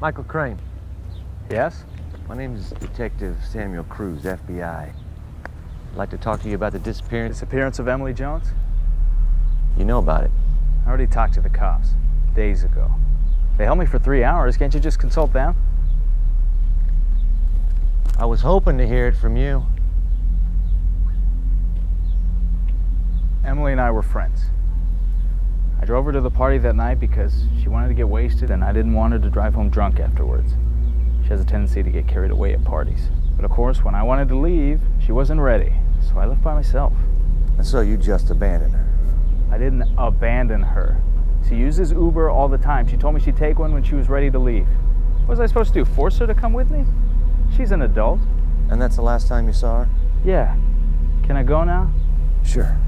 Michael Crane. Yes? My name is Detective Samuel Cruz, FBI. I'd like to talk to you about the disappearance. Disappearance of Emily Jones? You know about it. I already talked to the cops days ago. They held me for three hours. Can't you just consult them? I was hoping to hear it from you. Emily and I were friends. I drove her to the party that night because she wanted to get wasted and I didn't want her to drive home drunk afterwards. She has a tendency to get carried away at parties. But of course, when I wanted to leave, she wasn't ready, so I left by myself. And so you just abandoned her. I didn't abandon her. She uses Uber all the time. She told me she'd take one when she was ready to leave. What was I supposed to do? Force her to come with me? She's an adult. And that's the last time you saw her? Yeah. Can I go now? Sure.